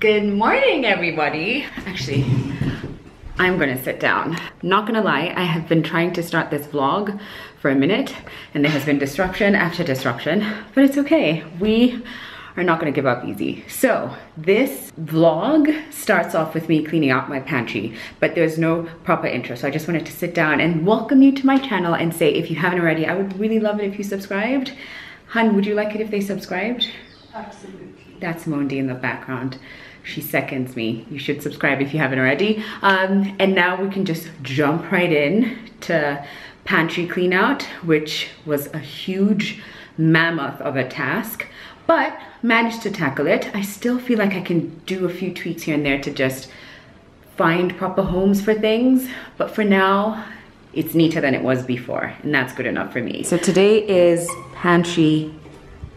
Good morning, everybody. Actually, I'm gonna sit down. Not gonna lie, I have been trying to start this vlog for a minute and there has been disruption after disruption, but it's okay. We are not gonna give up easy. So this vlog starts off with me cleaning out my pantry, but there's no proper intro. So I just wanted to sit down and welcome you to my channel and say, if you haven't already, I would really love it if you subscribed. Hun, would you like it if they subscribed? Absolutely. That's Mondi in the background. She seconds me. You should subscribe if you haven't already. Um, and now we can just jump right in to pantry clean out, which was a huge mammoth of a task, but managed to tackle it. I still feel like I can do a few tweaks here and there to just find proper homes for things. But for now, it's neater than it was before, and that's good enough for me. So today is pantry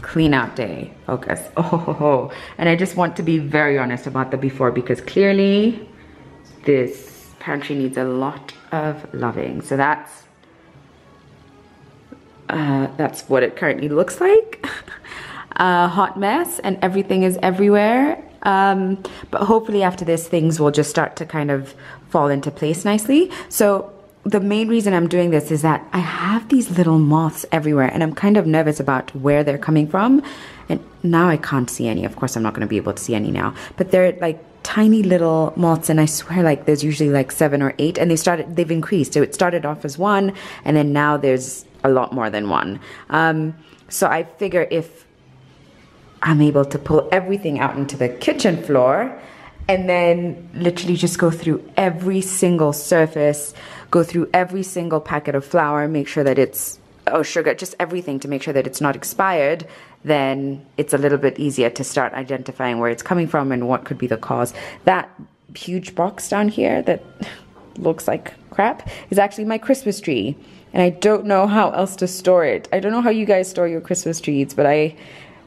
clean out day focus. Oh and i just want to be very honest about the before because clearly this pantry needs a lot of loving. So that's uh, that's what it currently looks like. A hot mess and everything is everywhere. Um, but hopefully after this things will just start to kind of fall into place nicely. So the main reason I'm doing this is that I have these little moths everywhere and I'm kind of nervous about where they're coming from. And now I can't see any. Of course, I'm not going to be able to see any now. But they're like tiny little moths and I swear like there's usually like seven or eight and they started, they've increased. So it started off as one and then now there's a lot more than one. Um, so I figure if I'm able to pull everything out into the kitchen floor and then literally just go through every single surface, go through every single packet of flour, make sure that it's, oh, sugar, just everything to make sure that it's not expired, then it's a little bit easier to start identifying where it's coming from and what could be the cause. That huge box down here that looks like crap is actually my Christmas tree. And I don't know how else to store it. I don't know how you guys store your Christmas trees, but I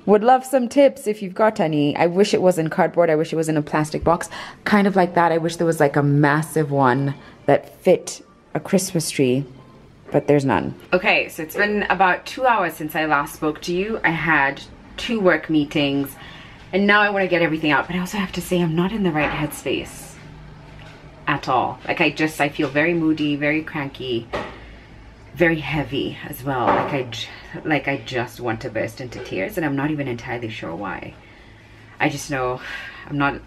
would love some tips if you've got any. I wish it was in cardboard. I wish it was in a plastic box. Kind of like that. I wish there was like a massive one that fit a Christmas tree, but there's none. Okay, so it's been about two hours since I last spoke to you. I had two work meetings and now I want to get everything out. But I also have to say I'm not in the right headspace at all. Like I just, I feel very moody, very cranky very heavy as well. Like I like I just want to burst into tears and I'm not even entirely sure why. I just know I'm not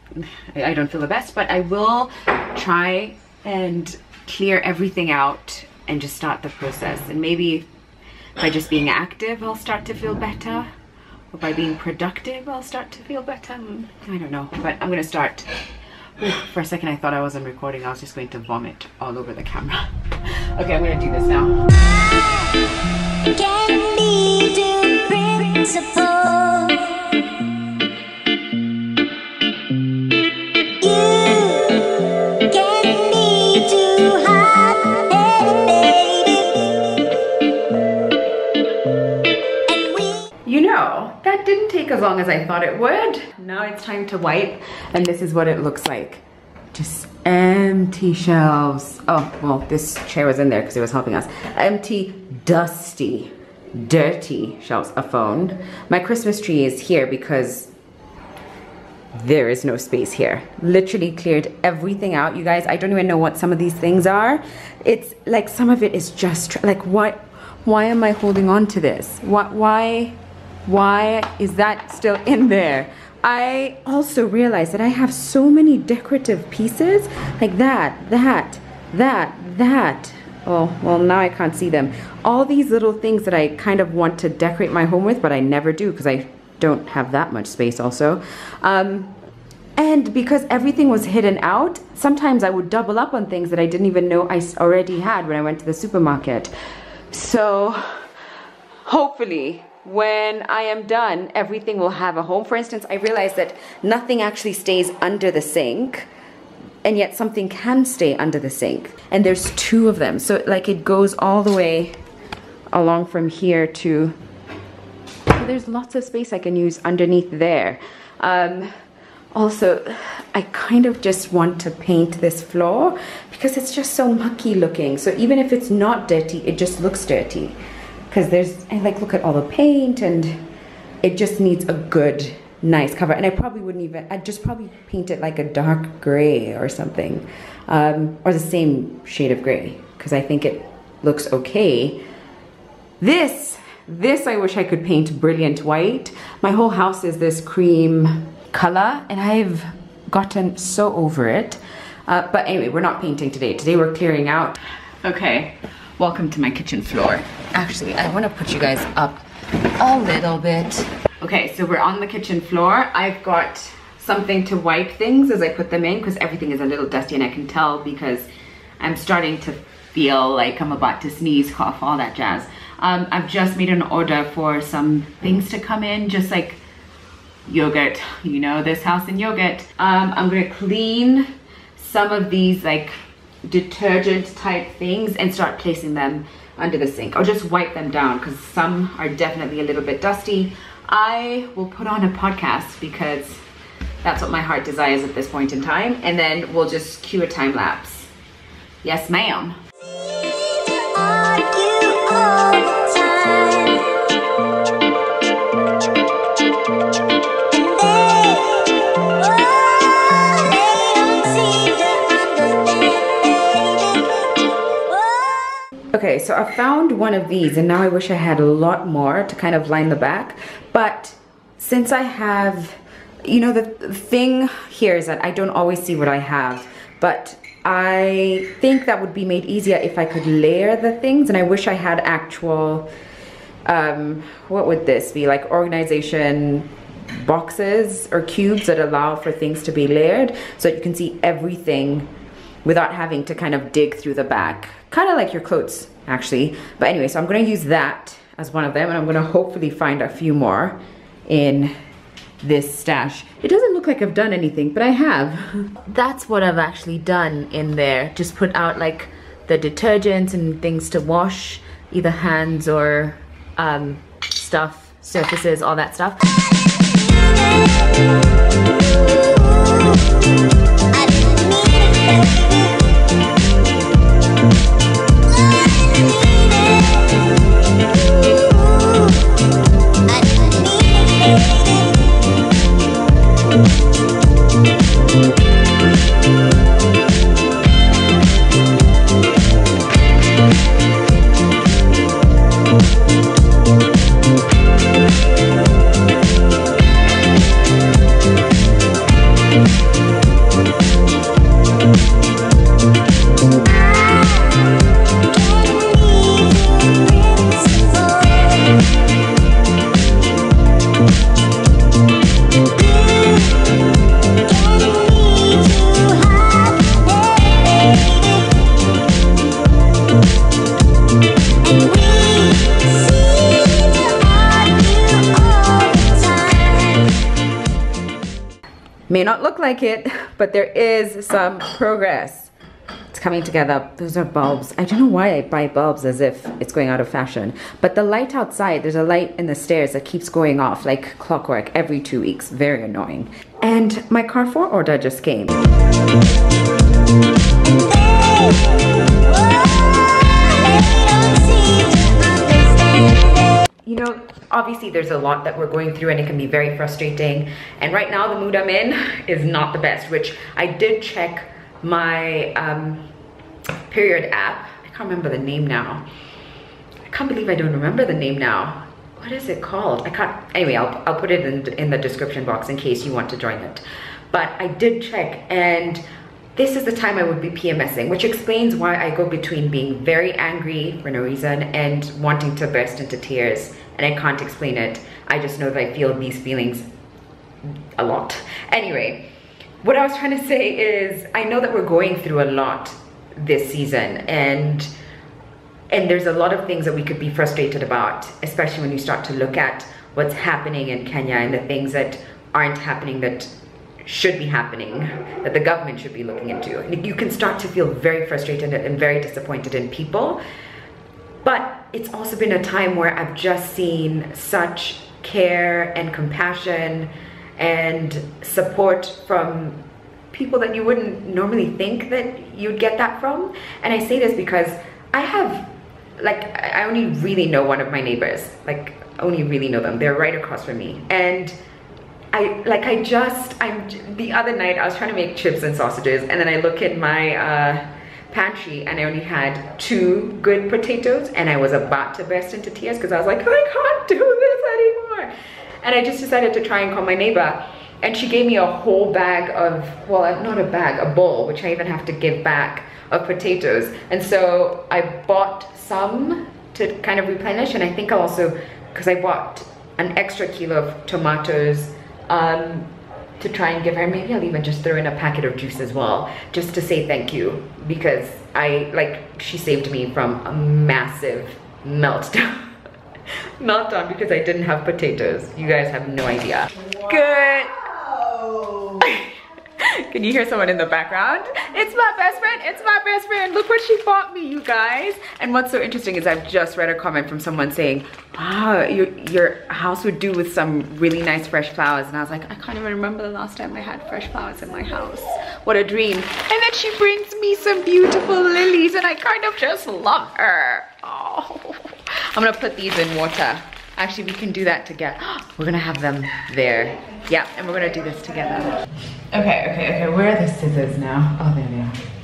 I don't feel the best but I will try and clear everything out and just start the process. And maybe by just being active I'll start to feel better. Or by being productive I'll start to feel better. Hmm, I don't know but I'm gonna start for a second I thought I wasn't recording. I was just going to vomit all over the camera. okay, I'm gonna do this now. As I thought it would. Now it's time to wipe and this is what it looks like. Just empty shelves. Oh, well, this chair was in there because it was helping us. Empty, dusty, dirty shelves. A phone. My Christmas tree is here because there is no space here. Literally cleared everything out. You guys, I don't even know what some of these things are. It's like some of it is just like what, why am I holding on to this? What, why? Why is that still in there? I also realized that I have so many decorative pieces like that, that, that, that. Oh, well now I can't see them. All these little things that I kind of want to decorate my home with, but I never do because I don't have that much space also. Um, and because everything was hidden out, sometimes I would double up on things that I didn't even know I already had when I went to the supermarket. So hopefully when I am done, everything will have a home. For instance, I realized that nothing actually stays under the sink and yet something can stay under the sink. And there's two of them. So like it goes all the way along from here to, so there's lots of space I can use underneath there. Um, also, I kind of just want to paint this floor because it's just so mucky looking. So even if it's not dirty, it just looks dirty because there's, I like look at all the paint and it just needs a good nice cover. And I probably wouldn't even, I'd just probably paint it like a dark gray or something. Um, or the same shade of gray, because I think it looks okay. This, this I wish I could paint brilliant white. My whole house is this cream color, and I've gotten so over it. Uh, but anyway, we're not painting today. Today we're clearing out. Okay, welcome to my kitchen floor. Actually, I wanna put you guys up a little bit. Okay, so we're on the kitchen floor. I've got something to wipe things as I put them in because everything is a little dusty and I can tell because I'm starting to feel like I'm about to sneeze, cough, all that jazz. Um, I've just made an order for some things to come in, just like yogurt, you know, this house and yogurt. Um, I'm gonna clean some of these like detergent type things and start placing them under the sink or just wipe them down because some are definitely a little bit dusty. I will put on a podcast because that's what my heart desires at this point in time and then we'll just cue a time lapse. Yes, ma'am. Okay, so I found one of these and now I wish I had a lot more to kind of line the back. But since I have, you know, the thing here is that I don't always see what I have. But I think that would be made easier if I could layer the things and I wish I had actual, um, what would this be, like organization boxes or cubes that allow for things to be layered so that you can see everything without having to kind of dig through the back. Kind of like your clothes, actually. But anyway, so I'm gonna use that as one of them and I'm gonna hopefully find a few more in this stash. It doesn't look like I've done anything, but I have. That's what I've actually done in there. Just put out like the detergents and things to wash, either hands or um, stuff, surfaces, all that stuff. Like it, but there is some progress. It's coming together. Those are bulbs. I don't know why I buy bulbs as if it's going out of fashion. But the light outside, there's a light in the stairs that keeps going off like clockwork every two weeks. Very annoying. And my Carrefour order just came. Oh, you know, obviously there's a lot that we're going through and it can be very frustrating. And right now the mood I'm in is not the best, which I did check my um, period app. I can't remember the name now. I can't believe I don't remember the name now. What is it called? I can't, anyway, I'll, I'll put it in, in the description box in case you want to join it. But I did check and this is the time I would be PMSing, which explains why I go between being very angry for no reason and wanting to burst into tears. And I can't explain it. I just know that I feel these feelings a lot. Anyway, what I was trying to say is I know that we're going through a lot this season and and there's a lot of things that we could be frustrated about, especially when you start to look at what's happening in Kenya and the things that aren't happening that should be happening, that the government should be looking into. And you can start to feel very frustrated and very disappointed in people. But it's also been a time where I've just seen such care and compassion and support from people that you wouldn't normally think that you'd get that from. And I say this because I have, like, I only really know one of my neighbors. Like, only really know them. They're right across from me. And I like I just I'm the other night I was trying to make chips and sausages and then I look at my uh, pantry and I only had two good potatoes and I was about to burst into tears because I was like I can't do this anymore. And I just decided to try and call my neighbor and she gave me a whole bag of well not a bag a bowl which I even have to give back of potatoes. And so I bought some to kind of replenish and I think I'll also because I bought an extra kilo of tomatoes um, to try and give her. Maybe I'll even just throw in a packet of juice as well, just to say thank you because I like she saved me from a massive meltdown. meltdown because I didn't have potatoes. You guys have no idea. Wow. Good. Can you hear someone in the background? It's my best friend, it's my best friend. Look what she bought me, you guys. And what's so interesting is I've just read a comment from someone saying, wow, your, your house would do with some really nice fresh flowers. And I was like, I can't even remember the last time I had fresh flowers in my house. What a dream. And then she brings me some beautiful lilies and I kind of just love her. Oh, I'm gonna put these in water. Actually, we can do that together. We're gonna have them there. Yeah, and we're gonna do this together. Okay, okay, okay, where are the scissors now? Oh, there they are.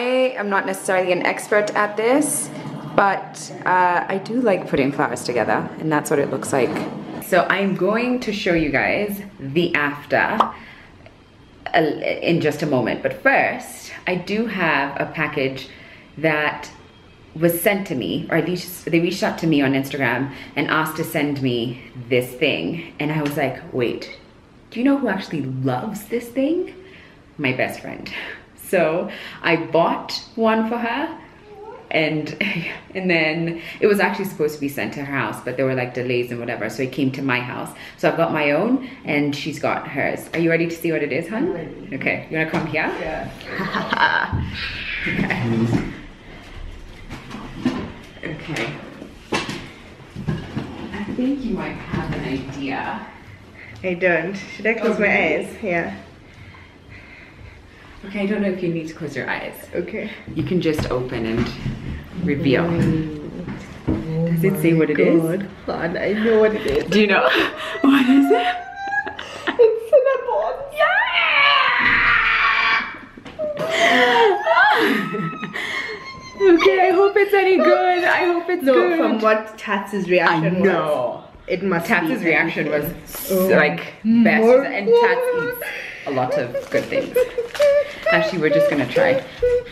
Am not necessarily an expert at this, but uh, I do like putting flowers together and that's what it looks like. So I'm going to show you guys the after uh, in just a moment. But first, I do have a package that was sent to me, or at least they reached out to me on Instagram and asked to send me this thing. And I was like, wait, do you know who actually loves this thing? My best friend. So I bought one for her and and then it was actually supposed to be sent to her house but there were like delays and whatever so it came to my house. So i've got my own and she's got hers. Are you ready to see what it is hon? Okay you want to come here? Yeah. Okay. Okay. I think you might have an idea. I don't. Should i close oh, my eyes? Yeah Okay, I don't know if you need to close your eyes. Okay. You can just open and reveal. Oh Does it say what it is? God. God, I know what it is. Do you know? what is it? It's cinnamon. Yeah! okay, I hope it's any good. I hope it's no, good. from what Tats's reaction I know. was. It must Tats's reaction was oh. like best. And Tats eats a lot of good things. Actually, we're just gonna try.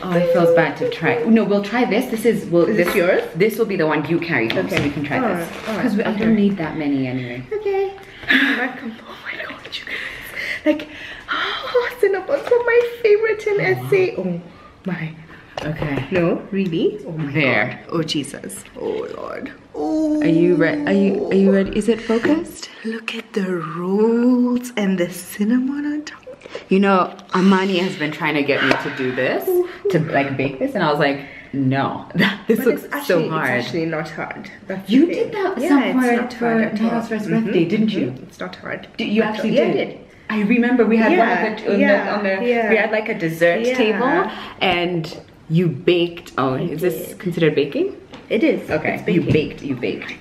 Oh, it feels bad to try. No, we'll try this. This is, will is this, yours? This will be the one you carry home, okay. so we can try this. Because right. I don't need that many anyway. Okay. oh my god, you guys. Like, oh, Cinnabons were my favorite in essay. Oh my. Okay. No, really? Oh my there. God. Oh Jesus. Oh Lord. Oh. Are you ready? Are you are you ready? Is it focused? Look at the rolls and the cinnamon on top. You know, Amani has been trying to get me to do this, to like bake this, and I was like, no, this but looks actually, so hard. It's actually not hard. That's you did that yeah, somewhere for Taylor's first mm-hmm, birthday, didn't you? Mm-hmm. It's not hard. Did, you actually yeah, did. I did. I remember we had yeah, one of the, on yeah, the, on the we had like a dessert table, and you baked. Oh, I is did. this considered baking? It is. Okay, you baked. You baked.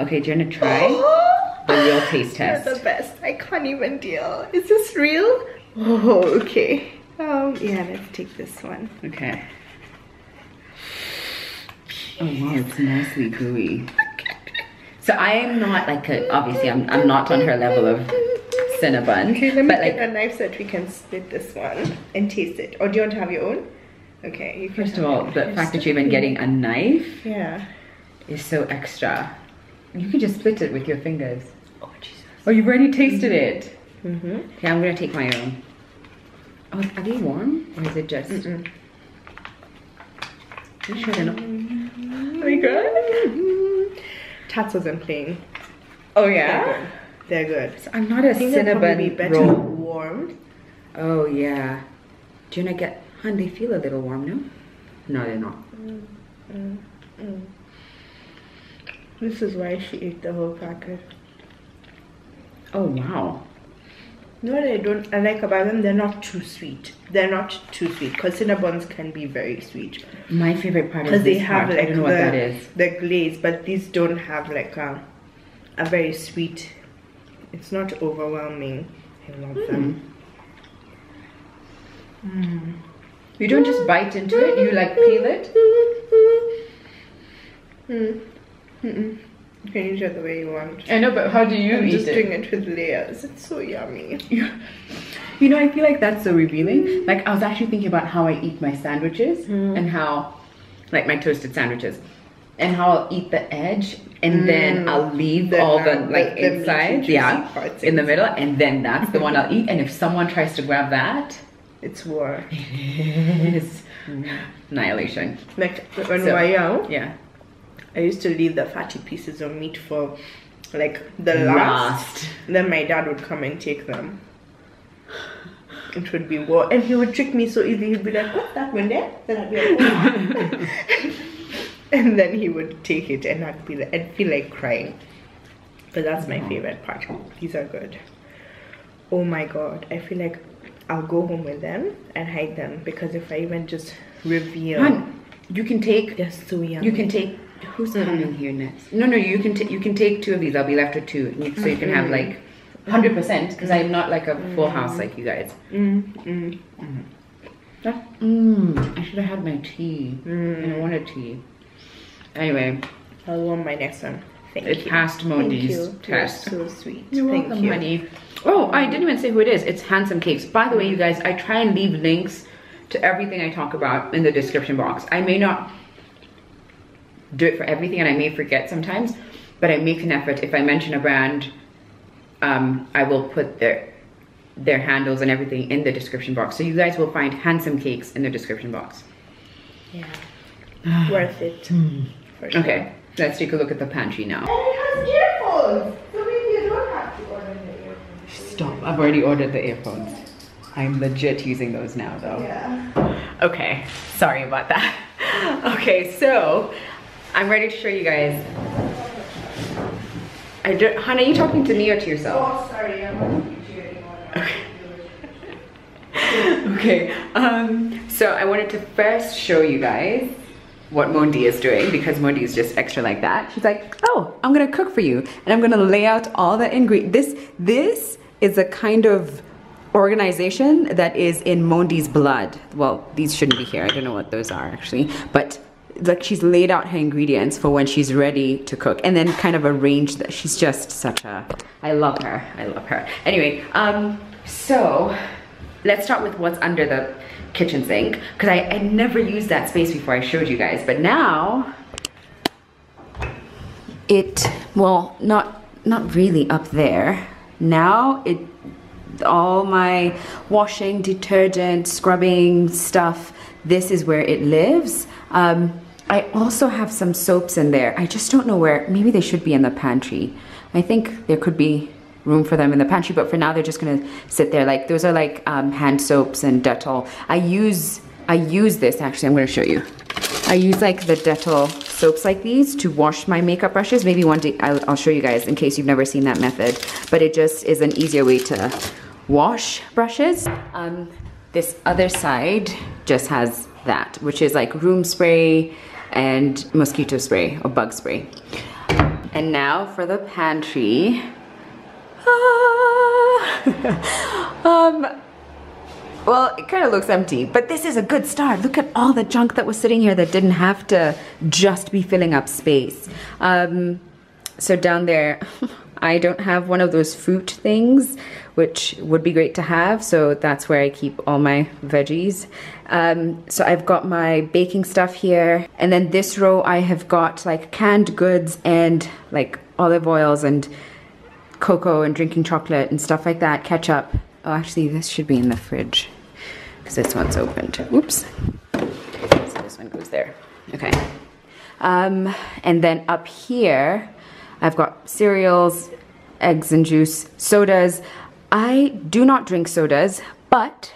Okay, do you want to try the real taste test? You're the best. I can't even deal. Is this real? Oh, okay. Um, yeah, let's take this one. Okay. Oh wow, it's nicely gooey. So I am not like a, obviously I'm, I'm not on her level of Cinnabon. Okay, let me get like, a knife so that we can split this one and taste it. Or do you want to have your own? Okay, you First of all, the fact that you've been getting a knife yeah. is so extra. You can just split it with your fingers. Oh, Jesus. Oh, you've already tasted mm -hmm. it. Mm -hmm. Okay, I'm gonna take my own. Oh, are they warm? Or is it just? Mm -mm. You sure they're not? Oh my god. Tats wasn't playing. Oh yeah? They're good. I'm not a I think probably be cinnamon better roll. warm. Oh yeah. Do you wanna get? Hun, they feel a little warm, no? No, they're not. Mm, mm, mm. This is why she ate the whole packet. Oh wow. No, I don't. I like about them. They're not too sweet. They're not too sweet. Cause Cinnabons can be very sweet. My favorite part is Because they have part. like I don't know the, what that is. the glaze, but these don't have like a, a very sweet. It's not overwhelming. I love them. Hmm. Hmm. You don't just bite into it. You like peel it. Mm. Mm-mm. You can eat it the way you want. I know, but how do you I'm eat just it? doing it with layers. It's so yummy. You know, I feel like that's so revealing. Like I was actually thinking about how I eat my sandwiches and how, like my toasted sandwiches, and how I'll eat the edge and then I'll leave The- all the the- like the meaty, inside, yeah, in the middle, and then that's the one I'll eat. And if someone tries to grab that, It's war. it's annihilation. Like when So- young, Yeah. I used to leave the fatty pieces of meat for like the last. Last. Then my dad would come and take them. It would be war, and he would trick me so easily. He'd be like, "What's that one there?" Then I'd be like, "Oh." and then he would take it, and I'd be like, I'd feel like crying. But that's my favorite part. These are good. Oh my god, I feel like I'll go home with them and hide them because if I even just reveal, Hun, you can take they're so yummy. You can take. Who's coming here next? No, no, you can take. You can take two of these. I'll be left with two, so you can have like hundred percent. Because I'm not like a full house like you guys. Mm, mm. Mmm. I should have had my tea. I wanted tea. Anyway, I'll warm my next one. Thank it you. passed Thank Mondi's you. test. You're so sweet. You're Thank welcome, you. honey. Oh, I didn't even say who it is. It's Handsome Cakes. By the way, you guys, I try and leave links to everything I talk about in the description box. I may not do it for everything and I may forget sometimes, but I make an effort. If I mention a brand, um, I will put their their handles and everything in the description box. So you guys will find Handsome Cakes in the description box. Yeah. Worth it. For sure. Okay, let's take a look at the pantry now. And it has earphones, so maybe you don't have to order the earphones. Stop, I've already ordered the earphones. I'm legit using those now though. Yeah. Okay, sorry about that. Okay, so I'm ready to show you guys. I don't, hon, are you talking to me or to yourself? Oh, sorry, I'm not teaching you anymore. Okay, um, so I wanted to first show you guys what Mondi is doing because Mondi is just extra like that. She's like, oh, I'm gonna cook for you and I'm gonna lay out all the ingredients. This, this is a kind of organization that is in Mondi's blood. Well, these shouldn't be here. I don't know what those are actually, but like she's laid out her ingredients for when she's ready to cook and then kind of arranged that. She's just such a, I love her. I love her. Anyway, um, so let's start with what's under the kitchen sink because I, I never used that space before I showed you guys, but now it, well, not, not really up there. Now it, all my washing, detergent, scrubbing stuff, this is where it lives. Um, I also have some soaps in there. I just don't know where, maybe they should be in the pantry. I think there could be room for them in the pantry, but for now they're just gonna sit there. Like those are like um, hand soaps and Dettol. I use, I use this actually, I'm gonna show you. I use like the Dettol soaps like these to wash my makeup brushes. Maybe one day I'll, I'll show you guys in case you've never seen that method, but it just is an easier way to wash brushes. Um, this other side just has that, which is like room spray and mosquito spray or bug spray. And now for the pantry. Ah. um, well, it kind of looks empty, but this is a good start. Look at all the junk that was sitting here that didn't have to just be filling up space. Um, so down there, I don't have one of those fruit things, which would be great to have. So that's where I keep all my veggies. Um, so I've got my baking stuff here. And then this row, I have got like canned goods and like olive oils and cocoa and drinking chocolate and stuff like that, ketchup. Oh, actually, this should be in the fridge because this one's opened. Oops. So this one goes there. Okay. Um, and then up here, I've got cereals eggs and juice, sodas. I do not drink sodas, but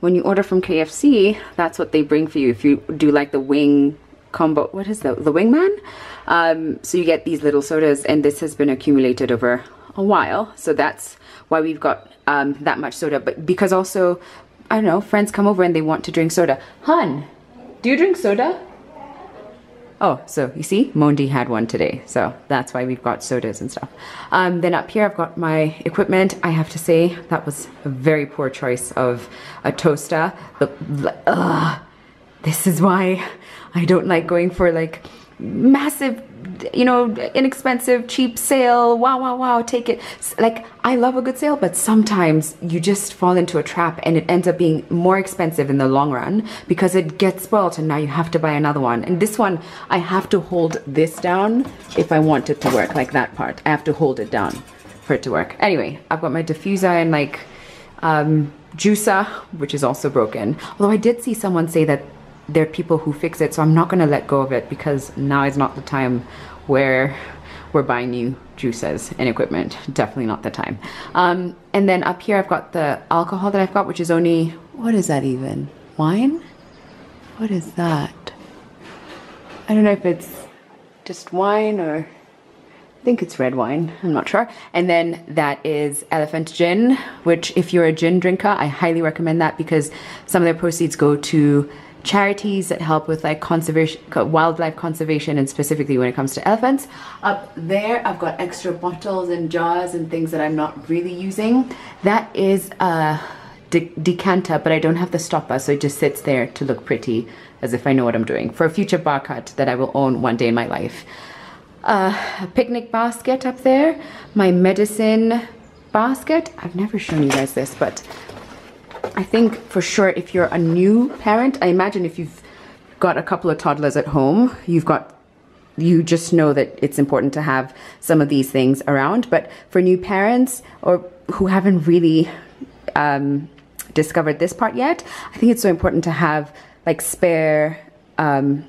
when you order from KFC, that's what they bring for you. If you do like the wing combo, what is the, the wingman? Um, so you get these little sodas and this has been accumulated over a while. So that's why we've got um, that much soda. But because also, I don't know, friends come over and they want to drink soda. Hun, do you drink soda? Oh, so you see, Mondi had one today. So that's why we've got sodas and stuff. Um, then up here, I've got my equipment. I have to say that was a very poor choice of a toaster. Uh, this is why I don't like going for like massive you know inexpensive cheap sale. Wow wow wow take it. Like i love a good sale but sometimes you just fall into a trap and it ends up being more expensive in the long run because it gets spoiled and now you have to buy another one. And this one i have to hold this down if i want it to work like that part. I have to hold it down for it to work. Anyway i've got my diffuser and like um juicer which is also broken. Although i did see someone say that there are people who fix it so I'm not gonna let go of it because now is not the time where we're buying new juices and equipment. Definitely not the time. Um, and then up here I've got the alcohol that I've got which is only what is that even? Wine? What is that? I don't know if it's just wine or I think it's red wine, I'm not sure. And then that is Elephant Gin, which if you're a gin drinker, I highly recommend that because some of their proceeds go to charities that help with like conservation, wildlife conservation, and specifically when it comes to elephants. Up there, I've got extra bottles and jars and things that I'm not really using. That is a de decanter, but I don't have the stopper, so it just sits there to look pretty as if I know what I'm doing for a future bar cut that I will own one day in my life. Uh, a picnic basket up there, my medicine basket. I've never shown you guys this, but I think for sure if you're a new parent, I imagine if you've got a couple of toddlers at home, you've got you just know that it's important to have some of these things around. But for new parents or who haven't really um, discovered this part yet, I think it's so important to have like spare um,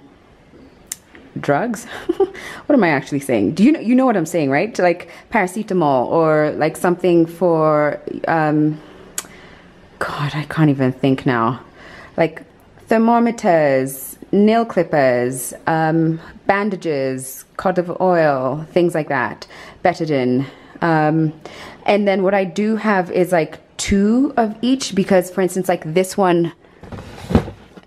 drugs. what am I actually saying? Do you know you know what I'm saying, right? Like paracetamol or like something for. Um, God, I can't even think now. Like thermometers, nail clippers, um, bandages, cod oil, things like that, betadine. Um, and then what I do have is like two of each because for instance, like this one,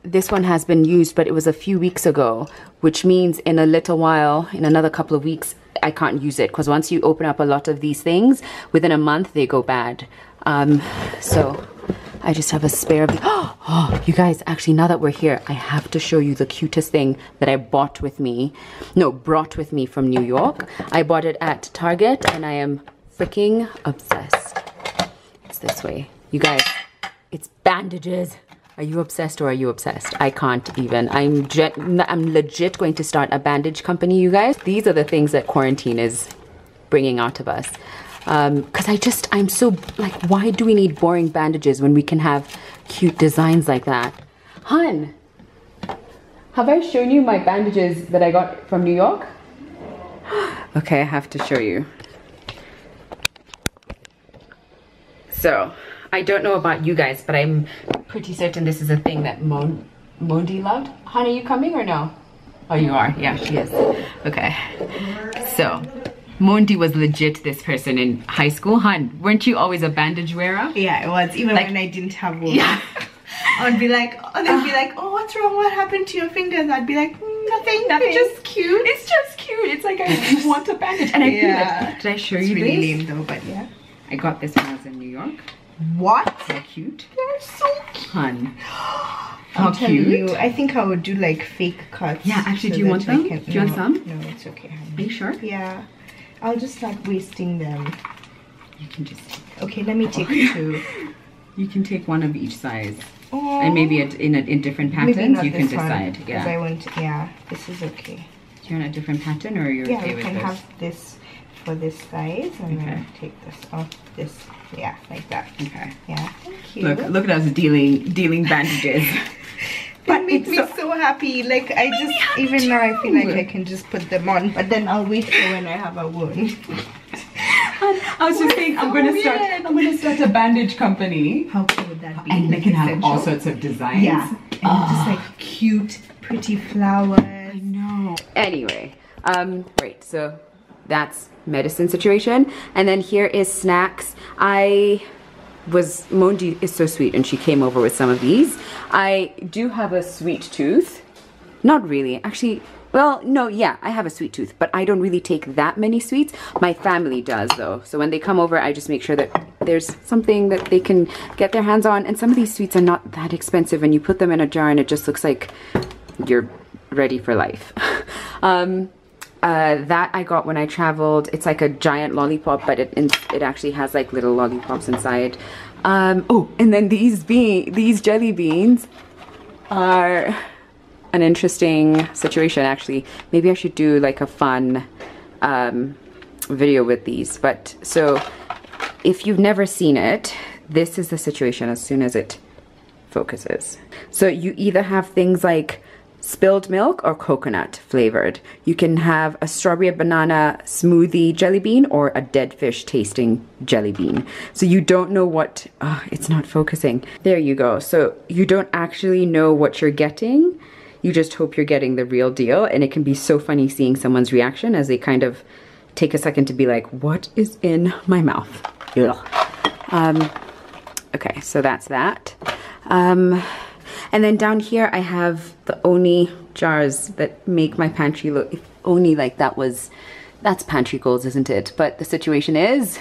this one has been used, but it was a few weeks ago, which means in a little while, in another couple of weeks, I can't use it because once you open up a lot of these things, within a month they go bad. Um, so I just have a spare of the, oh, you guys, actually now that we're here, I have to show you the cutest thing that I bought with me, no, brought with me from New York. I bought it at Target and I am freaking obsessed. It's this way. You guys, it's bandages. Are you obsessed or are you obsessed? I can't even. I'm I'm legit going to start a bandage company, you guys. These are the things that quarantine is bringing out of us because um, I just, I'm so, like, why do we need boring bandages when we can have cute designs like that? Hun, have I shown you my bandages that I got from New York? okay, I have to show you. So, I don't know about you guys, but I'm pretty certain this is a thing that Mon Mondi loved. Hun, are you coming or no? Oh, you are? Yeah, she is. Okay. So, Mondi was legit this person in high school. Hun, weren't you always a bandage wearer? Yeah, it was. Even like, when I didn't have one. Yeah. I'd be like, oh, they'd be like, oh, what's wrong? What happened to your fingers? I'd be like, mm, nothing, nothing. It's just cute. It's just cute. It's like I want a bandage, and I yeah. feel it. Did I show it's you really this? lame though, but yeah. I got this when I was in New York. What? How cute. They're so cute. Hun. How cute. You, I think I would do like fake cuts. Yeah, actually, so do you want them? Can, do you no, want some? No, it's okay. Honey. Are you sure? Yeah. I'll just start wasting them. You can just... Okay, let me take oh, two. You can take one of each size. Oh. And maybe it, in, a, in different patterns, you can decide. One, yeah. I want, yeah, this is okay. Do you want a different pattern or you're yeah, okay with this? Yeah, you can have this for this size and okay. then take this off this yeah like that okay yeah thank you look look at us dealing dealing bandages but it makes me so, so, happy like i just even too. now i feel like i can just put them on but then i'll wait for when i have a wound I was just saying, I'm going to start. I'm going to start a bandage company, How cool would that be? and they Like can have all sorts of designs. Yeah, and just like cute, pretty flowers. I know. Anyway, um, right, so that's medicine situation. And then here is snacks. I was, Mondi is so sweet and she came over with some of these. I do have a sweet tooth. Not really, actually, well, no, yeah, I have a sweet tooth, but I don't really take that many sweets. My family does though. So when they come over, I just make sure that there's something that they can get their hands on. And some of these sweets are not that expensive and you put them in a jar and it just looks like you're ready for life. um, uh, that I got when I traveled. It's like a giant lollipop, but it it actually has like little lollipops inside. Um, oh, and then these bean these jelly beans are an interesting situation. Actually, maybe I should do like a fun um, video with these. But so, if you've never seen it, this is the situation. As soon as it focuses. So you either have things like spilled milk or coconut flavored. You can have a strawberry banana smoothie jelly bean or a dead fish tasting jelly bean. So you don't know what, oh, it's not focusing. There you go. So you don't actually know what you're getting. You just hope you're getting the real deal. And it can be so funny seeing someone's reaction as they kind of take a second to be like, what is in my mouth? Um, okay, so that's that. Um, and then down here I have the Oni jars that make my pantry look, only like that was, that's pantry goals, isn't it? But the situation is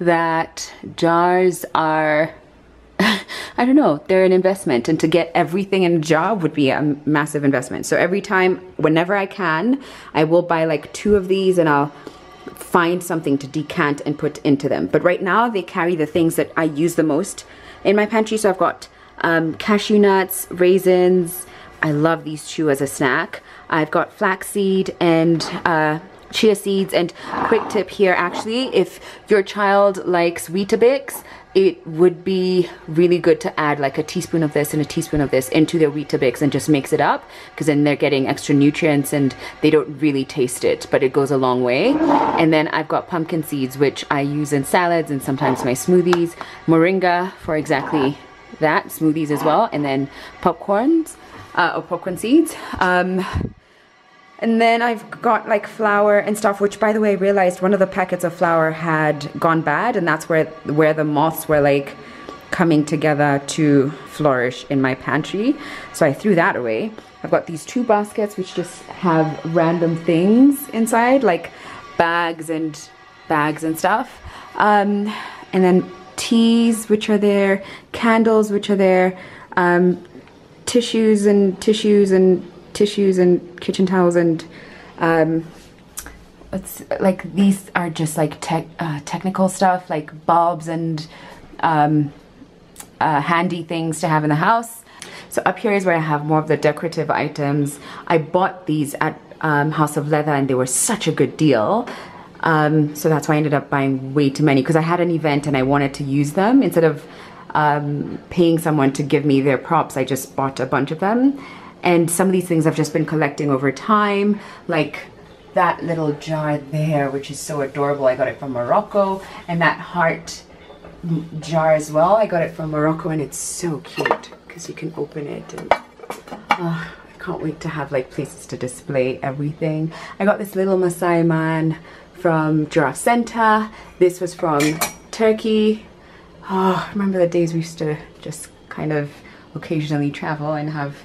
that jars are, I don't know, they're an investment and to get everything in a jar would be a massive investment. So every time, whenever I can, I will buy like two of these and I'll find something to decant and put into them. But right now they carry the things that I use the most in my pantry. So I've got um, cashew nuts, raisins. I love these two as a snack. I've got flaxseed and uh, chia seeds. And quick tip here, actually, if your child likes Weetabix, it would be really good to add like a teaspoon of this and a teaspoon of this into their Weetabix and just mix it up because then they're getting extra nutrients and they don't really taste it, but it goes a long way. And then I've got pumpkin seeds, which I use in salads and sometimes my smoothies. Moringa for exactly that, smoothies as well. And then popcorns, uh, or popcorn seeds. Um, and then I've got like flour and stuff, which by the way, I realized one of the packets of flour had gone bad and that's where, where the moths were like coming together to flourish in my pantry. So I threw that away. I've got these two baskets which just have random things inside, like bags and bags and stuff. Um, and then teas which are there, candles which are there, um, tissues and tissues and tissues and kitchen towels and um, it's like these are just like tech uh, technical stuff like bulbs and um, uh, handy things to have in the house. So up here is where I have more of the decorative items. I bought these at um, House of Leather and they were such a good deal. Um, so that's why I ended up buying way too many because I had an event and I wanted to use them instead of um, paying someone to give me their props. I just bought a bunch of them. And some of these things I've just been collecting over time, like that little jar there, which is so adorable. I got it from Morocco, and that heart jar as well. I got it from Morocco, and it's so cute because you can open it. And uh, I can't wait to have like places to display everything. I got this little Maasai man from Giraffe Center. This was from Turkey. Oh, remember the days we used to just kind of occasionally travel and have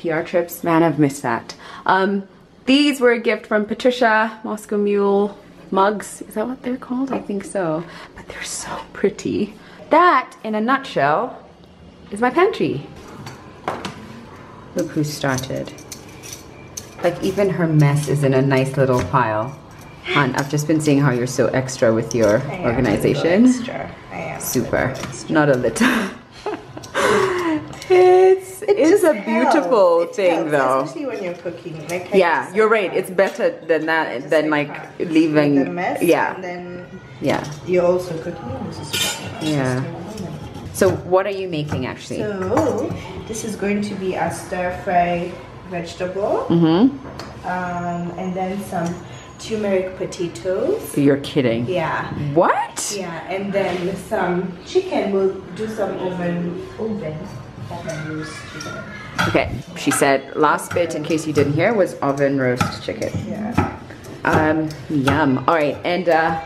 PR trips. Man, I've missed that. Um, these were a gift from Patricia, Moscow Mule mugs. Is that what they're called? I think so. But they're so pretty. That, in a nutshell, is my pantry. Look who started. Like even her mess is in a nice little pile. And I've just been seeing how you're so extra with your I am organization. Little extra. I am. Super. Not a little. it's it is a beautiful It thing helps, though. Especially when you're cooking. Like I Yeah, just- you're right. It's better than that just than like leaving. the mess. yeah, And then yeah. you're also cooking. This is super Yeah. So what are you making actually? So this is going to be a stir fry vegetable. mm-hmm. Um, and then some turmeric potatoes. You're kidding. Yeah. What? Yeah, and then some chicken. We'll do some oven oven oven roast chicken. Okay, she said last bit, in case you didn't hear, was oven roast chicken. Yeah. Um, yum. All right, and uh,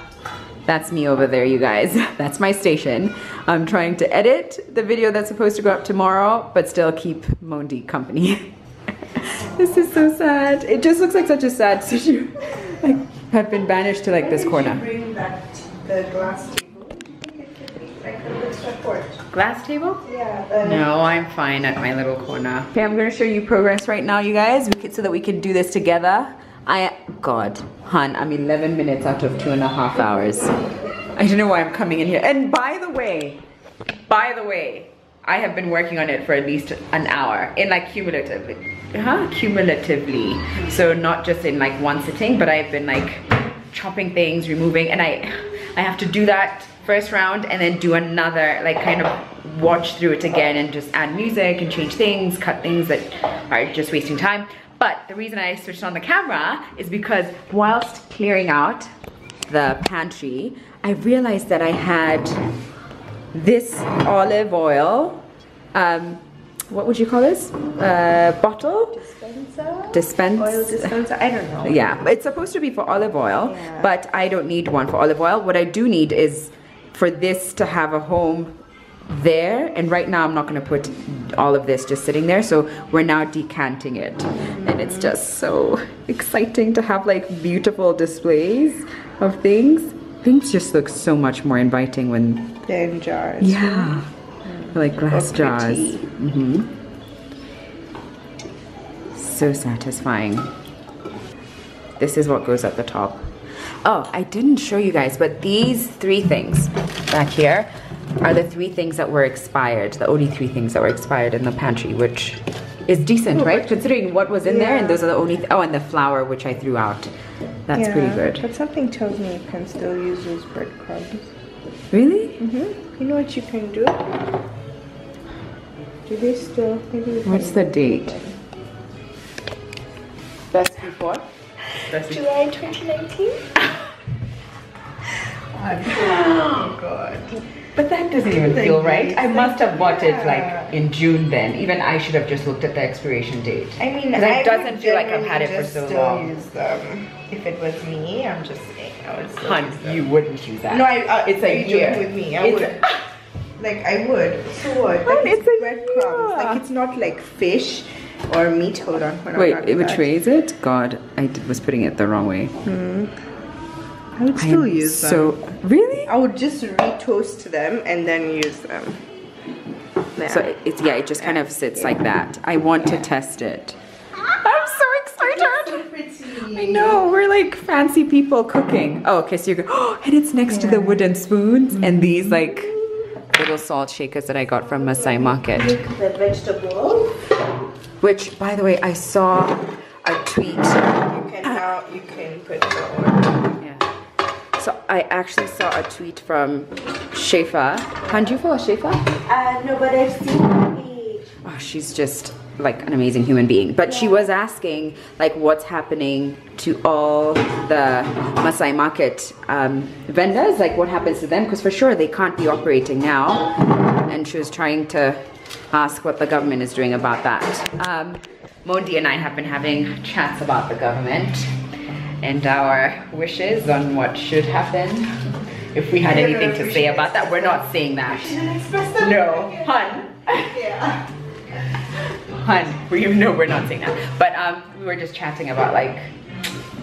that's me over there, you guys. That's my station. I'm trying to edit the video that's supposed to go up tomorrow, but still keep Mondi company. this is so sad. It just looks like such a sad situation. I have been banished to like this corner. Bring that the glass table. Like a good support. Glass table? Yeah. No, I'm fine at my little corner. Okay, I'm gonna show you progress right now, you guys, we could, so that we can do this together. I, God, hun, I'm 11 minutes out of two and a half hours. I don't know why I'm coming in here. And by the way, by the way, I have been working on it for at least an hour in like cumulatively, huh? Cumulatively. So not just in like one sitting, but I've been like chopping things, removing, and I, I have to do that first round and then do another, like kind of watch through it again and just add music and change things, cut things that are just wasting time. But the reason I switched on the camera is because whilst clearing out the pantry, I realized that I had this olive oil, um, what would you call this? Uh, bottle? dispenser. Dispense? Oil dispenser. I don't know. Yeah, it's supposed to be for olive oil, Yeah. but I don't need one for olive oil. What I do need is for this to have a home there. And right now I'm not gonna put all of this just sitting there. So we're now decanting it. And it's just so exciting to have like beautiful displays of things. Things just look so much more inviting when, They're in jars. yeah, like glass jars. pretty. hmm So satisfying. This is what goes at the top. Oh, I didn't show you guys, but these three things back here are the three things that were expired, the only three things that were expired in the pantry, which is decent, right? Considering what was in there, and those are the only, th- oh, and the flour, which I threw out. That's Yeah, pretty good. But something tells me you can still use those breadcrumbs. Really? Mm-hmm. You know what you can do? Do they still? Maybe we What's the date? Best before? July 2019. oh God. But that doesn't even Like feel right. I must have bought it like in June then. Even I should have just looked at the expiration date. I mean, I it doesn't feel like I've had it for just so still long. Use them. If it was me, I'm just saying, I would still Hun, you wouldn't use that. No, I, uh, it's a are you joking year. with me. I It's would. like I would. So what? Like it's a breadcrumbs. Like it's not like fish or meat. Hold on. Wait, it which that. it? God, I did, was putting it the wrong way. Hmm. I would still am use them. So really? I would just retoast them and then use them. There. So it's yeah, it just kind of sits like that. I want to test it. I'm so excited. pretty. I know, we're like fancy people cooking. Oh, okay, so you're going, oh, and it's next to the wooden spoons and these like little salt shakers that I got from Masai Market. the vegetable. Which, by the way, I saw a tweet. You can now you can put. Yeah. So I actually saw a tweet from Scheaffer. You follow Scheaffer? Uh, no, but I've seen the page. Oh, she's just like an amazing human being. But she was asking like what's happening to all the Masai Market um, vendors, like what happens to them, because for sure they can't be operating now. And she was trying to ask what the government is doing about that. Um, Modi and I have been having chats about the government and our wishes on what should happen. If we had anything to say about that, we're not saying that. No, hun. Yeah. Hun, we know we're not saying that. But um, we were just chatting about like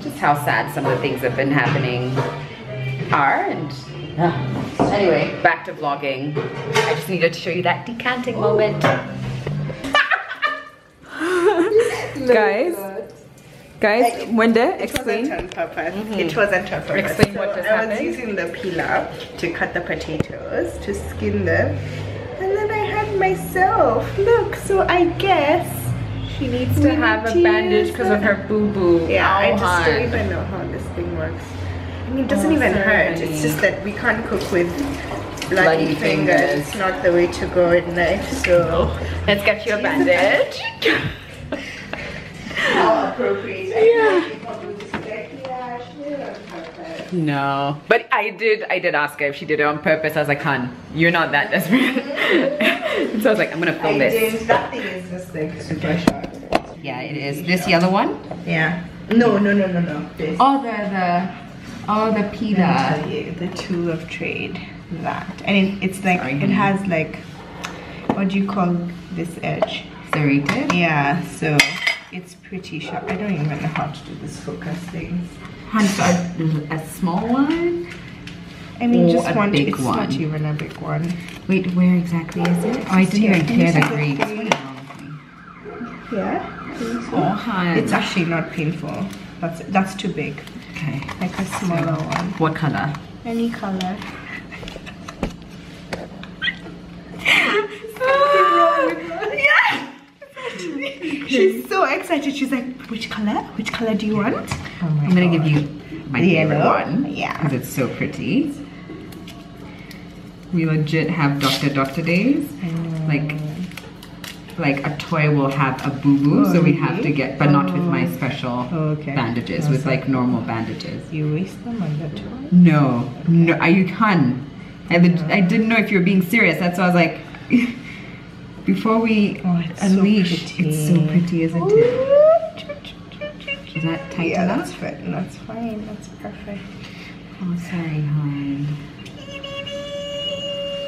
just how sad some of the things that have been happening are and yeah. anyway, back to vlogging. I just needed to show you that decanting moment. guys, guys, Wende, It explain. It wasn't on purpose. It wasn't on purpose. Explain what So just I was using the peeler to cut the potatoes, to skin them, and then I had myself. Look, so I guess She needs to have a bandage because of her boo boo. Yeah, I just hun. don't even know how this thing works. I mean, it doesn't Oh, even hurt. sorry. It's just that we can't cook with bloody, Bloody fingers. fingers. It's not the way to go in life. So Let's get you a bandage. how appropriate. Yeah. People do this with their maquillage. No, but I did. I did ask her if she did it on purpose. As I was like, "Hun, you're not that desperate." so I was like, "I'm gonna film I this." didn't. That thing is just like super sharp. Yeah, it is. This yellow one. Yeah. No, no, no, no, no. This. Oh, the the oh the Let me pita. tell you, the tool of trade. That. And it, it's like, Sorry, it has like, what do you call this edge? Serrated. Yeah, so it's pretty sharp. I don't even know how to do this focus thing. So a, a small one. I mean, just one. big it's one. not even a big one. Wait, where exactly is it? Oh, I didn't even clear the green? What is wrong? Yeah. Oh. It's actually not painful. That's that's too big. okay. Like a smaller one. What color? Any color. yeah. She's so excited. She's like, which color? Which color do you want? Oh I'm gonna give you my yellow? one. Yeah. Because it's so pretty. We legit have Doctor Doctor days. Like, like a toy will have a boo boo, Oh, so we have to get, but not with my oh. special Oh, okay. bandages, with like normal bandages. You waste them on the toy? No, no, are you hun? I, I didn't know if you were being serious. That's why I was like, before we Oh, it's so unleash, it's so pretty. pretty, isn't it? Is that tight Yeah, enough? that's fine. That's fine. That's perfect. Oh, sorry, hon.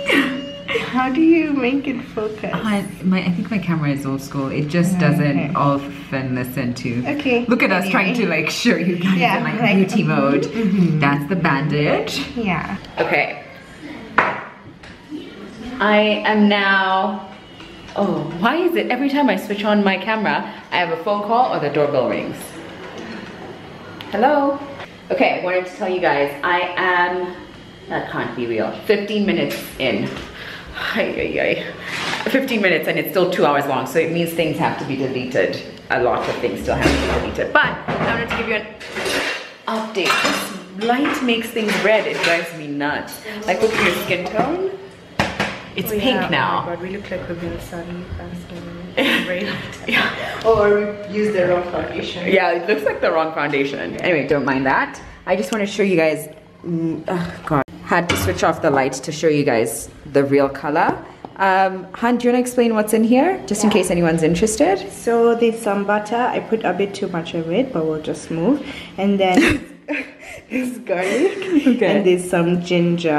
How do you make it focus? Hon, my, I think my camera is old school. It just Yeah, doesn't okay. often listen to. Okay, Look at us trying to like show you guys Yeah, in like, like, beauty mode. mhm. That's the bandage. Yeah. Okay. I am now. Oh, why is it every time I switch on my camera, I have a phone call or the doorbell rings? Hello? Okay, I wanted to tell you guys, I am. That can't be real. 15 minutes in. Ay, ay, ay. 15 minutes and it's still two hours long, so it means things have to be deleted. A lot of things still have to be deleted. But I wanted to give you an update. This light makes things red. It drives me nuts. Like look your skin tone. It's pink now. Oh my god, we look like we've been sun dancing. Yeah. Or we use the wrong foundation. Yeah, it looks like the wrong foundation. Anyway, don't mind that. I just want to show you guys. Oh God, had to switch off the light to show you guys the real color. Um, Han, do you want to explain what's in here, just in case anyone's interested? So there's some butter. I put a bit too much of it, but we'll just move. And then there's garlic. Okay. And there's some ginger.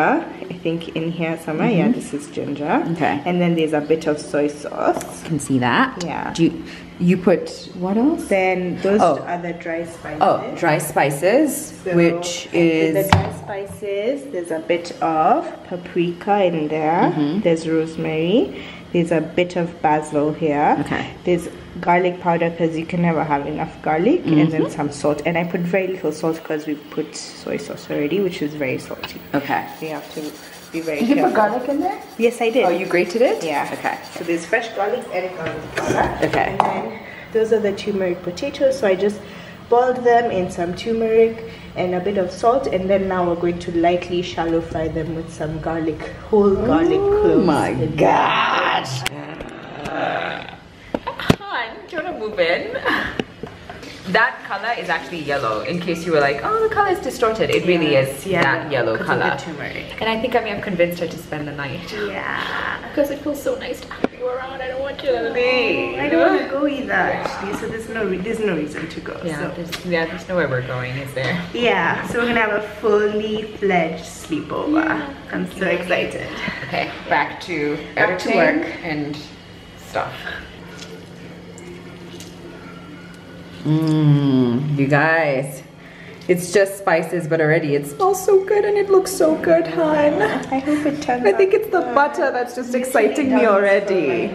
I think in here somewhere. Yeah, this is ginger. Okay. And then there's a bit of soy sauce. Can see that. Yeah. Do you, you put what else? Then those Oh. are the dry spices. Oh, dry spices, So, which is the dry spices. There's a bit of paprika in there. Mm-hmm. There's rosemary. There's a bit of basil here. Okay. There's garlic powder because you can never have enough garlic, and Mm-hmm. then some salt. And I put very little salt because we put soy sauce already, which is very salty. okay. So you have to be very Did you put garlic in there? Yes, I did. Oh, you grated it? Yeah. Okay. So there's fresh garlic and garlic powder. Okay. And then those are the turmeric potatoes. So I just boiled them in some turmeric and a bit of salt, and then now we're going to lightly shallow fry them with some garlic, whole garlic cloves. my in there. gosh. Do you want to move in? That color is actually yellow, in case you were like, oh, the color is distorted. It really is that yellow color. And I think I may have convinced her to spend the night. Yeah. Because it feels so nice to have you around. I don't want you to leave. I don't want to go either, actually. So there's no re- there's no reason to go. Yeah, So. there's, yeah, there's nowhere we're going, is there? Yeah, so we're gonna have a fully fledged sleepover. I'm so excited. Okay, back to Back to work. and stuff. Mmm, you guys. It's just spices, but already it smells so good and it looks so good, hun. I hope it turns I think it's the butter that's just exciting me already.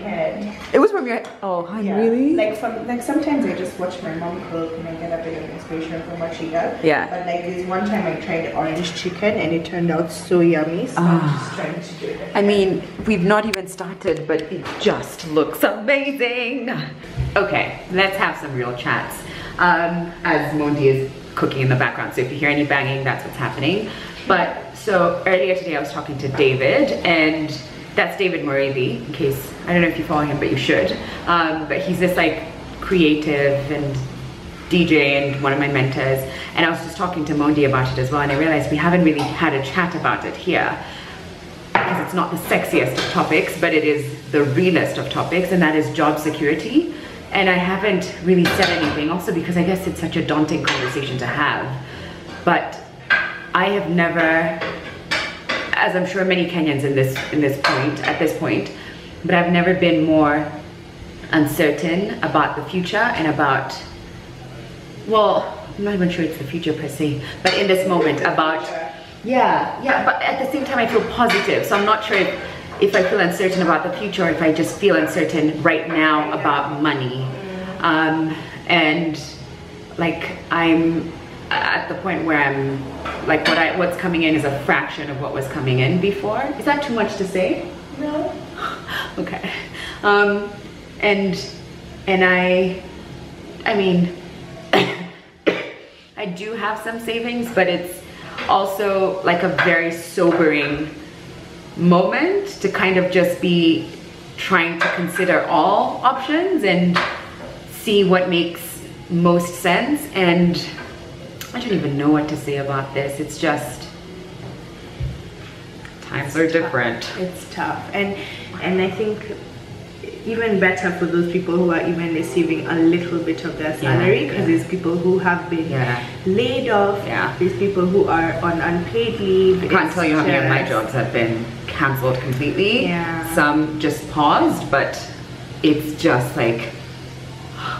It was from your. Oh, hun, Yeah. really? Like from like sometimes I just watch my mom cook and I get a bit of inspiration from what she does. Yeah. But like this one time I tried orange chicken and it turned out so yummy. So I'm ah. just trying to do it. I mean, we've not even started, but it just looks amazing. Okay, let's have some real chats. Um, as Mondi is cooking in the background, so if you hear any banging, that's what's happening. But so earlier today, I was talking to David, and that's David Muriithi. In case I don't know if you follow him, but you should. Um, but he's this like creative and DJ and one of my mentors, and I was just talking to Mondi about it as well, and I realized we haven't really had a chat about it here because it's not the sexiest of topics, but it is the realest of topics, and that is job security. And I haven't really said anything, also because I guess it's such a daunting conversation to have. But I have never, as I'm sure many Kenyans in this in this point at this point, but I've never been more uncertain about the future and about well, I'm not even sure it's the future per se, but in this moment about yeah, yeah, but at the same time I feel positive. So I'm not sure if, if I feel uncertain about the future or if I just feel uncertain right now about money. Um, and like I'm at the point where I'm like what I what's coming in is a fraction of what was coming in before. Is that too much to say? No. okay. Um, and and I I mean I do have some savings, but it's also like a very sobering moment to kind of just be trying to consider all options and see what makes most sense and I don't even know what to say about this. It's just times are different. It's tough, and and I think even better for those people who are even receiving a little bit of their salary because yeah. there's people who have been Yeah. laid off. Yeah. There's people who are on unpaid leave. I can't It's tell you how many of my jobs have been cancelled completely. Yeah. Some just paused, but it's just like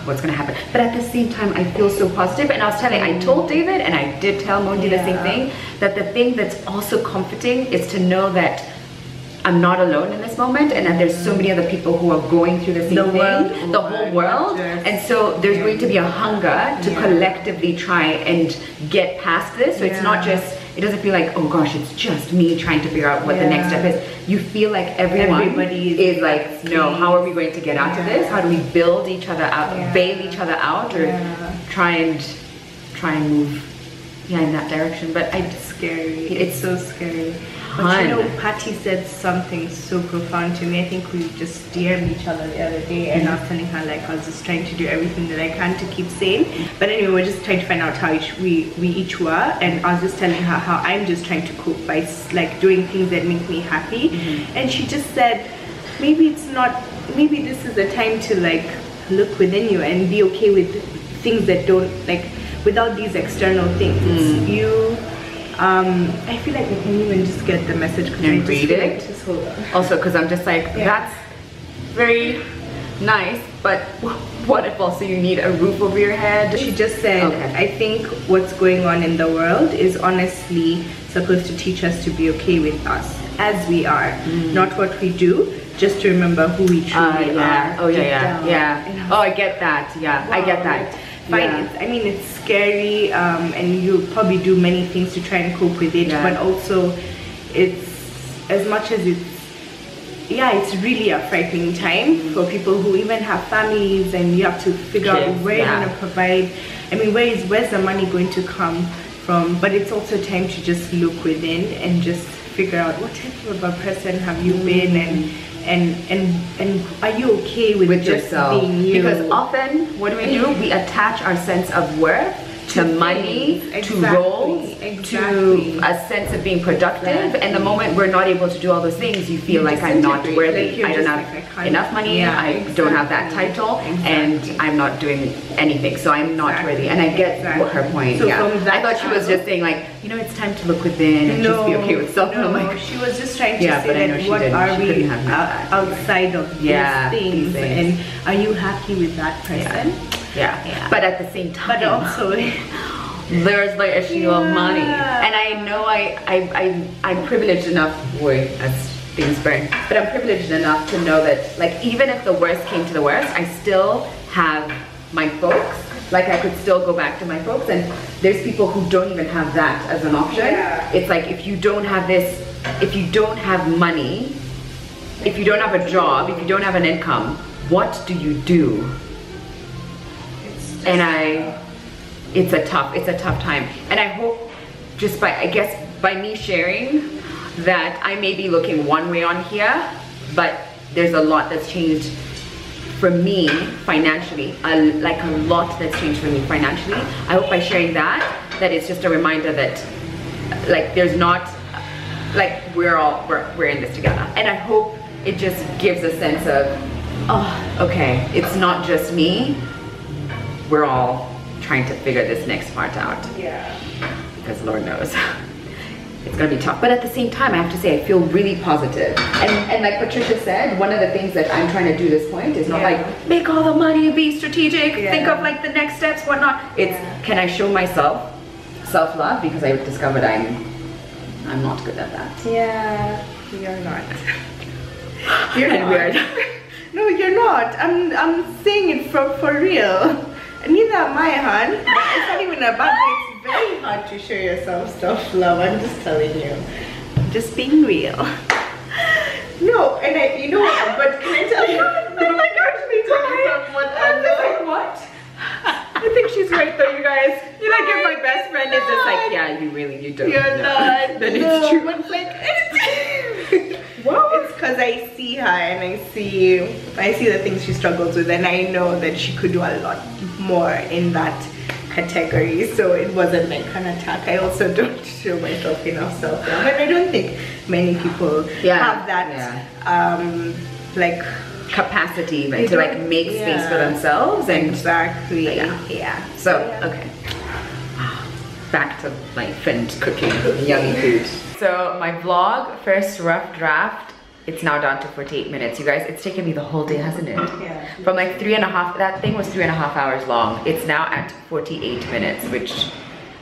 what's gonna happen. But at the same time, I feel so positive. And I was telling, I told David, and I did tell Mondi the same thing, that the thing that's also comforting is to know that I'm not alone in this moment, and that there's so many other people who are going through the same The thing, world the whole world. just- And so there's going to be a hunger to Yeah. collectively try and get past this. So it's not just it doesn't feel like oh gosh it's just me trying to figure out what the next step is you feel like everyone Everybody is like no how are we going to get out of this how do we build each other out Yeah. bail each other out or Yeah. try and try and move yeah in that direction but i scary. It's It's so scary. But you know, Patty said something so profound to me. I think we just DM'd each other the other day, and I was telling her like I was just trying to do everything that I can to keep sane. But anyway, we're just trying to find out how each, we we each were, and I was just telling her how I'm just trying to cope by like doing things that make me happy. Mm-hmm. And she just said, maybe it's not. Maybe this is a time to like look within you and be okay with things that don't like without these external things. It's you um, I feel like I can even just get the message. 'cause I read it? like- hold on. also because i'm just like Yeah. that's very nice but what if also you need a roof over your head She just said, Okay. I think what's going on in the world is honestly supposed to teach us to be okay with us as we are, not what we do, just to remember who we truly uh, yeah. are. oh yeah yeah down. yeah And I was oh i get that yeah i get that Fine. Yeah. I mean, it's scary, um, and you probably do many things to try and cope with it. Yeah. But also, it's as much as it's yeah, it's really a frightening time for people who even have families, and you have to figure out where yeah. you're gonna provide. I mean, where is where's the money going to come from? But it's also time to just look within and just figure out what type of a person have you been, and and and and are you okay with, with just yourself being you? because often what do we do we attach our sense of worth to, money things. to Exactly, roles exactly. to a sense of being productive and the moment we're not able to do all those things you feel You like i'm not worthy Like, i don't have like, enough money Yeah, i don't have that title Exactly. and i'm not doing anything so i'm not Exactly. worthy and i get Exactly. her point So yeah from that i thought she was just saying like you know it's time to look within and just be okay with self no, like she was just trying to Yeah, say that what didn't. are She we have meant that. outside of Yeah, these things, these things. and are you happy with that person? Yeah. Yeah. but at the same time But also, there's the issue of money and i know I, I i i'm privileged enough boy as things burn but i'm privileged enough to know that like even if the worst came to the worst i still have my folks like i could still go back to my folks and there's people who don't even have that as an option Yeah. it's like if you don't have this if you don't have money if you don't have a job if you don't have an income what do you do and I, it's a tough, it's a tough time. And I hope just by, I guess, by me sharing that I may be looking one way on here, but there's a lot that's changed for me financially, a, like a lot that's changed for me financially. I hope by sharing that, that it's just a reminder that like there's not, like we're all, we're, we're in this together. And I hope it just gives a sense of, oh, okay, it's not just me. We're all trying to figure this next part out Yeah. because Lord knows it's gonna be tough. But at the same time, I have to say I feel really positive. And and like Patricia said, one of the things that I'm trying to do this point is not Yeah. like make all the money, be strategic, Yeah. think of like the next steps, whatnot. It's Yeah. can I show myself self love because I've discovered I'm I'm not good at that. Yeah. You're not. You're And not. weird. No, you're not. I'm I'm saying it for for real. Neither am I, hon. It's not even a bad way. It's very hard to show yourself stuff, love. I'm just telling you. I'm just being real. No, and I, you know what? But can I tell oh you? I'm like actually telling you what I know. what? I think she's right though, you guys. you're like if my best friend is just like, oh yeah, you really you don't. You're know." not. then no, it's true. But like, because I see her and I see, I see the things she struggles with, and I know that she could do a lot more in that category. So it wasn't like an attack. I also don't show myself enough self love, and I don't think many people Yeah, have that, um, like capacity They to like don't- make space for themselves and exactly. Yeah. yeah. so Yeah. okay back to life and cooking yummy food so my vlog first rough draft it's now down to 48 minutes you guys it's taken me the whole day hasn't it Yeah. from like three and a half that thing was three and a half hours long it's now at 48 minutes which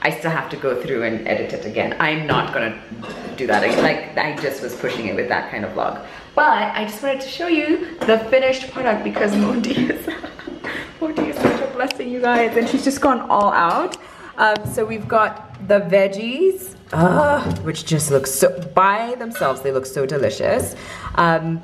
I still have to go through and edit it again. I'm not gonna do that again. Like I just was pushing it with that kind of vlog. But I just wanted to show you the finished product because Modi is Modi is such a blessing, you guys, and she's just gone all out. Um, so we've got the veggies, uh, which just look so by themselves. They look so delicious. Um,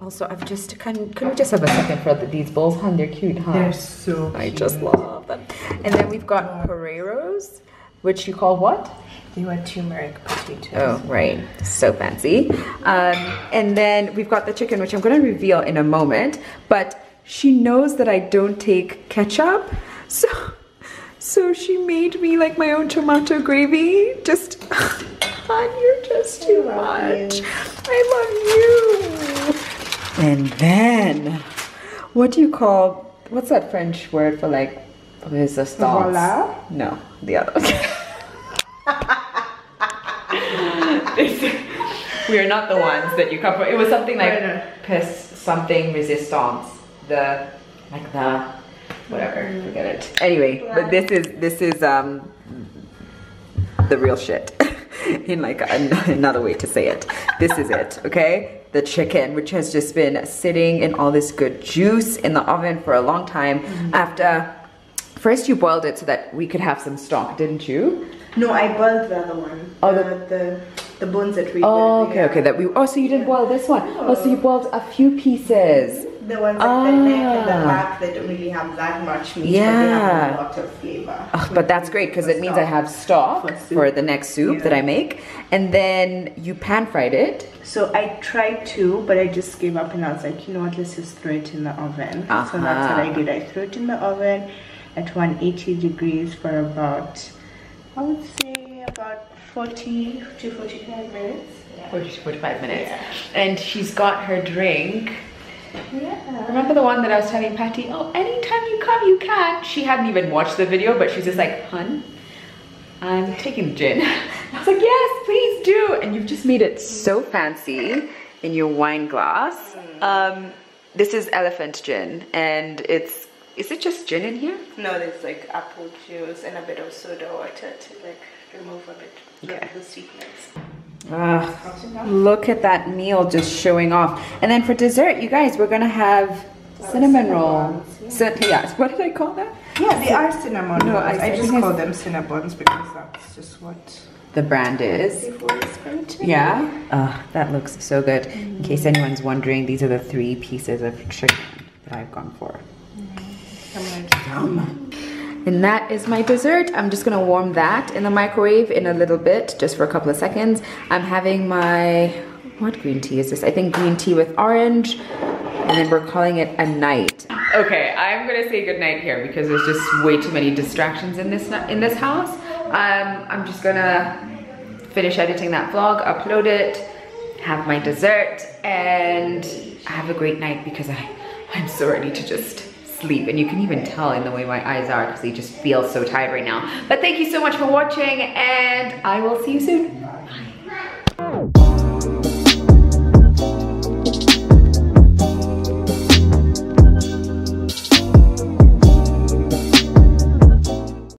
also, I've just can can we just have a second for the, these bowls? Hun, they're cute, huh? They're so I just love them. And then we've got Pereiros, which you call what? They were turmeric potatoes. Oh, right. So fancy. Um, and then we've got the chicken, which I'm going to reveal in a moment. But she knows that I don't take ketchup. So, so she made me like my own tomato gravy. Just, hon, you're just too love much. you. I love you. And then, what do you call, what's that French word for like, resistance? Voila? No, the other. we are not the ones that you come from. It was something like Right, right. something resistance. The like the whatever. Forget it. Anyway, but this is this is um the real shit. In like another way to say it. This is it, okay? The chicken, which has just been sitting in all this good juice in the oven for a long time. After first you boiled it so that we could have some stock, didn't you? No, I boiled the other one. Oh, the, the- the the bones that we. Oh, okay, yeah. okay. That we. Oh, so you didn't boil this one. Oh, so you boiled a few pieces. The ones like the neck and the Ah. back that don't really have that much meat, Yeah. but they have a lot of flavor. Ugh, but that's great because it means I have stock For for the next soup that I make, and then you pan fried it. So I tried to, but I just gave up and I was like, you know what, let's just throw it in the oven. So that's what I did. I threw it in the oven at 180 degrees for about, I would say about 40 to 45 minutes. 40 to 45 minutes. Yeah. And she's got her drink. Yeah. Remember the one that I was telling Patty, oh, anytime you come, you can. She hadn't even watched the video, but she's just like, hun, I'm taking gin. I was like, yes, please do. And you've just made it so fancy in your wine glass. Um, this is elephant gin, and it's, is it just gin in here? No, there's like apple juice and a bit of soda water to like remove a bit Okay. of the sweetness. Ugh, look at that meal just showing off. And then for dessert, you guys, we're gonna have cinnamon roll. So, yeah, what did I call that? Yeah, they are cinnamon No, rolls. I- I, just call them cinnabons because that's just what The brand is. before it's going to. Yeah. Ugh, that looks so good. In case anyone's wondering, these are the three pieces of chicken that I've gone for. Mm-hmm. Yum. And that is my dessert. I'm just gonna warm that in the microwave in a little bit, just for a couple of seconds. I'm having my, what green tea is this? I think green tea with orange and then we're calling it a night. Okay, I'm gonna say goodnight here because there's just way too many distractions in this in this house. Um, I'm just gonna finish editing that vlog, upload it, have my dessert, and have a great night because I, I'm so ready to just sleep and you can even tell in the way my eyes are because they just feel so tired right now. But thank you so much for watching and I will see you soon.